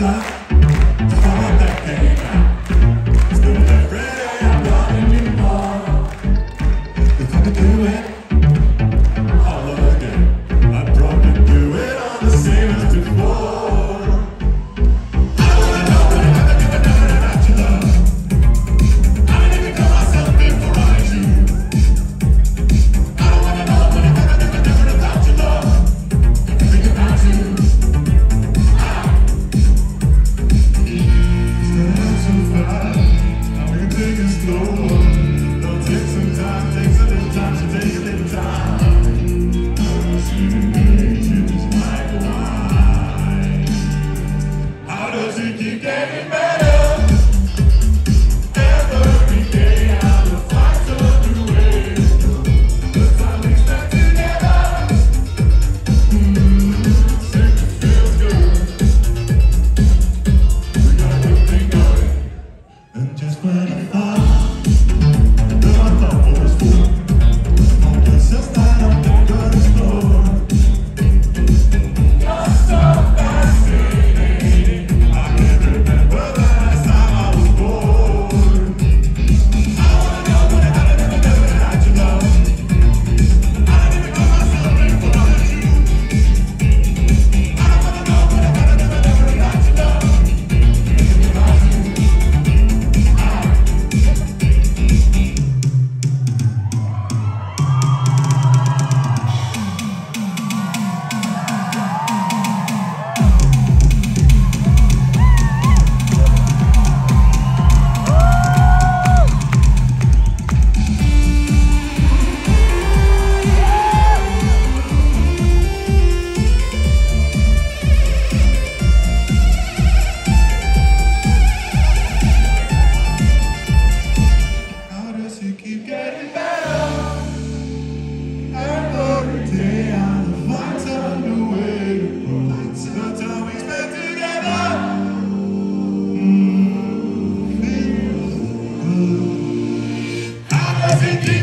Canada. is slow. it time, takes a little time, a little time. How does it keep getting back? City.